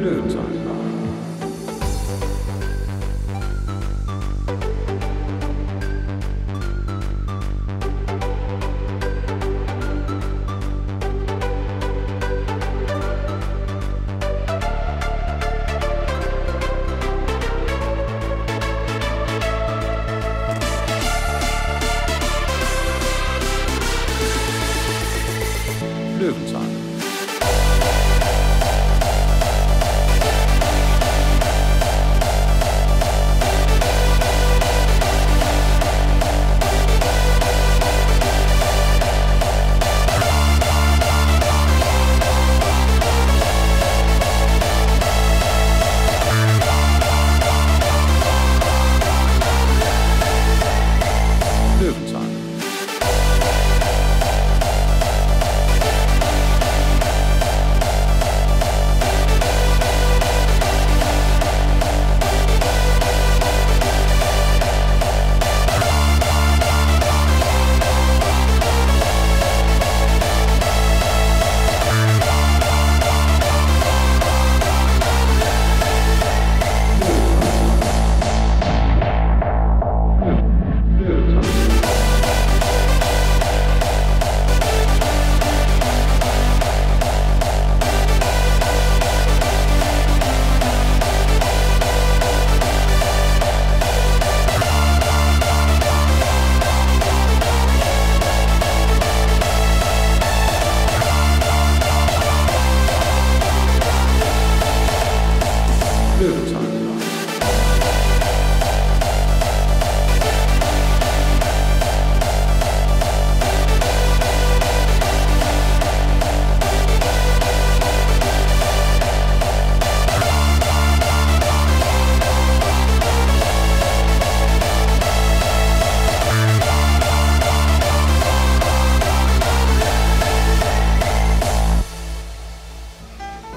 Löwenzahn. Löwenzahn.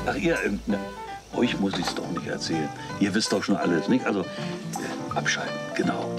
Ach, ihr, ähm, euch muss ich es doch nicht erzählen. Ihr wisst doch schon alles, nicht? Also, äh, abschalten, genau.